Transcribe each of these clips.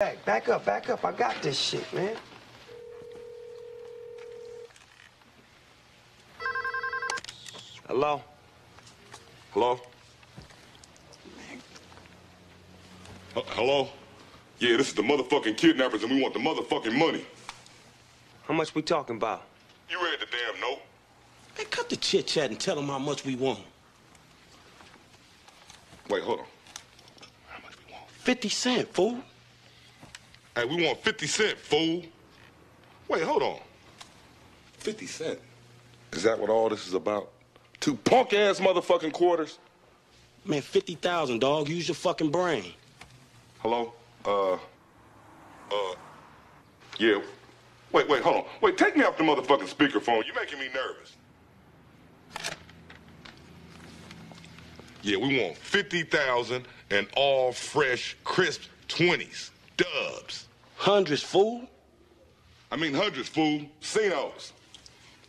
Back, back up, back up. I got this shit, man. Hello? Hello? H- Hello? Yeah, this is the motherfucking kidnappers and we want the motherfucking money. How much we talking about? You read the damn note? Man, cut the chit chat and tell them how much we want. Wait, hold on. How much we want? 50 cent, fool. Hey, we want 50 cent, fool. Wait, hold on. 50 cent? Is that what all this is about? Two punk ass motherfucking quarters? Man, 50,000, dog. Use your fucking brain. Hello? Uh, uh, yeah. Wait, wait, hold on. Wait, take me off the motherfucking speakerphone. You're making me nervous. Yeah, we want 50,000 and all fresh, crisp 20s. Dubs. Hundreds, fool. I mean hundreds, fool. C-notes.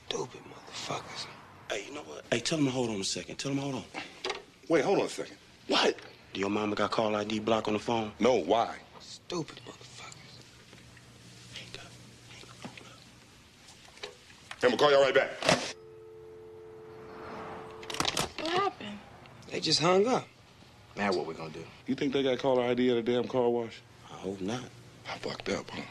Stupid motherfuckers. Hey, you know what? Hey, tell them to hold on a second. Tell them to hold on. Wait, hold on a second. What? Do your mama got call ID block on the phone? No, why? Stupid motherfuckers. Hang up. I'm gonna call y'all right back. What happened? They just hung up. Now what we gonna do? You think they got caller ID at a damn car wash? I hope not. I fucked up, huh?